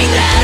Breathe